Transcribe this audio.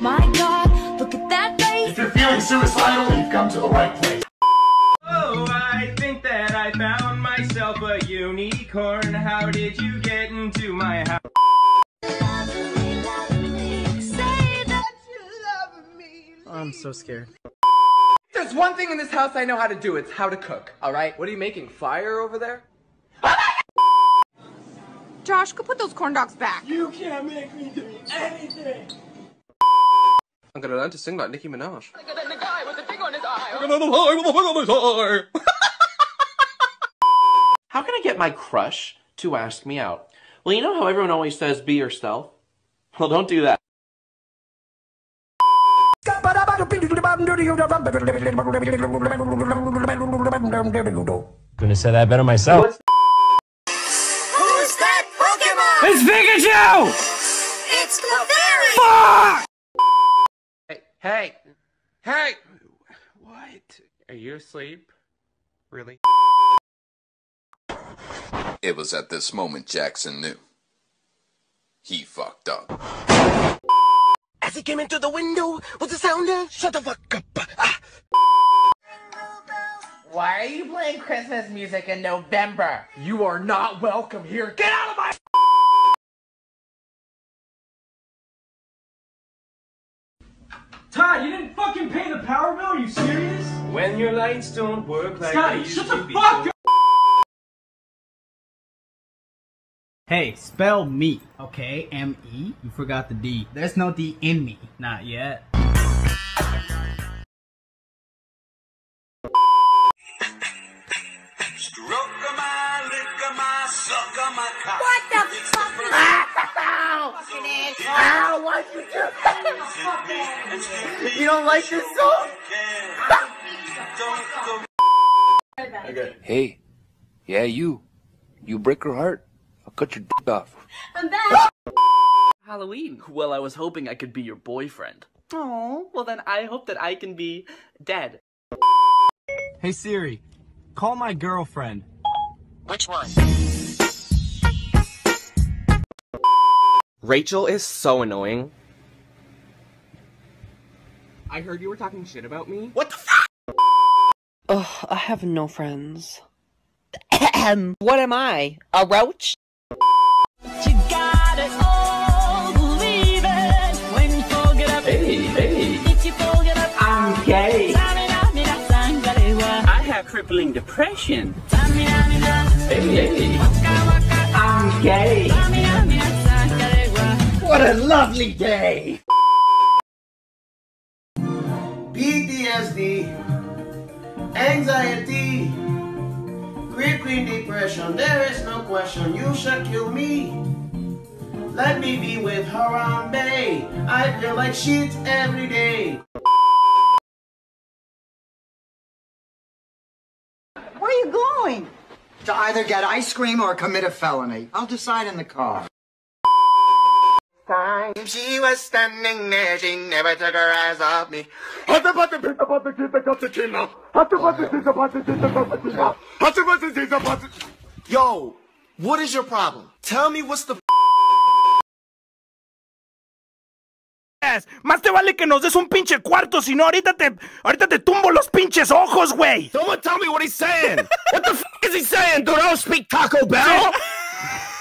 my god, look at that face. If you're feeling suicidal, you've come to the right place. Oh, I think that I found myself a unicorn. How did you get into my house? Say that you love me. I'm so scared. There's one thing in this house I know how to do. It's how to cook. All right. What are you making? Fire over there? Josh, go put those corn dogs back. You can't make me do anything. I'm gonna learn to sing like Nicki Minaj. How can I get my crush to ask me out? Well, you know how everyone always says be yourself? Well, don't do that. Gonna say that better myself. Who's that Pokemon? It's Pikachu! It's Clefairy! Hey, hey, hey! What? Are you asleep? Really? It was at this moment Jackson knew. He fucked up. As he came into the window, was the sound of shut the fuck up. Ah. Why are you playing Christmas music in November? You are not welcome here. Get out of Todd, you didn't fucking pay the power bill? Are you serious? When your lights don't work like Scotty, they used shut to the be fuck up! Hey, spell me, okay? M E. You forgot the D. There's no D in me. Not yet. What the fuck is Ow, why'd you do You don't like this song? Hey, yeah, you. You break her heart, I'll cut your dick off. I'm back. Halloween. Well, I was hoping I could be your boyfriend. Oh, well then I hope that I can be dead. Hey Siri, call my girlfriend. Which one? Rachel is so annoying. I heard you were talking shit about me. What the fuck? Ugh, I have no friends. what am I? A roach? You got it all, it. When you forget up, Hey, hey. you forget up, I'm gay. I have crippling depression. A lovely day! PTSD, anxiety, crippling depression. There is no question. You shall kill me. Let me be with Harambe. I feel like shit every day. Where are you going? To either get ice cream or commit a felony. I'll decide in the car. Time she was standing there, she never took her eyes off me. Yo, what is your problem? Tell me what's the Más te vale que nos des un pinche cuarto, si no ahorita te, ahorita te tumbo los pinches ojos, güey. Someone tell me what he's saying. what the f is he saying? Do I don't speak Taco Bell?